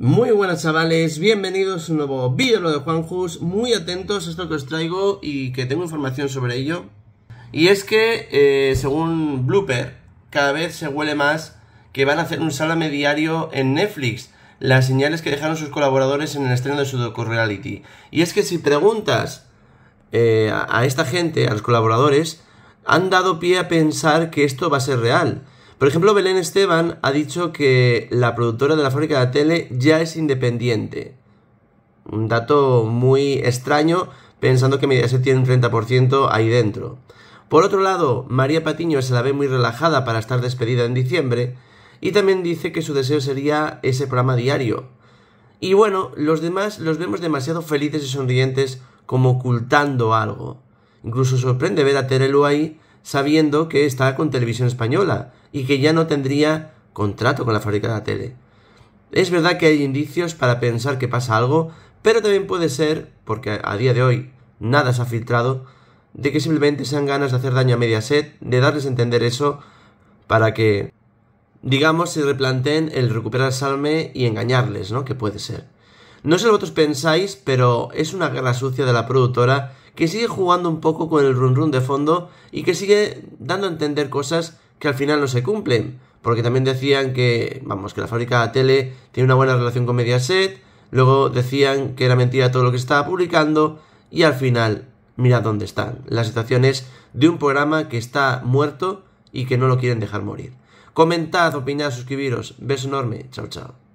Muy buenas chavales, bienvenidos a un nuevo vídeo de Juanjus, muy atentos a esto que os traigo y que tengo información sobre ello. Y es que, eh, según Blooper, cada vez se huele más que van a hacer un salame diario en Netflix, las señales que dejaron sus colaboradores en el estreno de su docu-reality. Y es que si preguntas eh, a esta gente, a los colaboradores, han dado pie a pensar que esto va a ser real. Por ejemplo, Belén Esteban ha dicho que la productora de la fábrica de tele ya es independiente. Un dato muy extraño pensando que Mediaset tiene un 30% ahí dentro. Por otro lado, María Patiño se la ve muy relajada para estar despedida en diciembre y también dice que su deseo sería ese programa diario. Y bueno, los demás los vemos demasiado felices y sonrientes como ocultando algo. Incluso sorprende ver a Terelu ahí sabiendo que está con televisión española y que ya no tendría contrato con la fábrica de la tele. Es verdad que hay indicios para pensar que pasa algo, pero también puede ser, porque a día de hoy nada se ha filtrado, de que simplemente sean ganas de hacer daño a Mediaset, de darles a entender eso, para que, digamos, se replanteen el recuperar Salme y engañarles, ¿no? Que puede ser. No sé lo que vosotros pensáis, pero es una guerra sucia de la productora que sigue jugando un poco con el run run de fondo y que sigue dando a entender cosas que al final no se cumplen. Porque también decían que, vamos, que la fábrica de tele tiene una buena relación con Mediaset, luego decían que era mentira todo lo que estaba publicando y al final, mirad dónde están. La situación es de un programa que está muerto y que no lo quieren dejar morir. Comentad, opinad, suscribiros. Beso enorme. Chao, chao.